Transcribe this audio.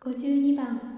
52番。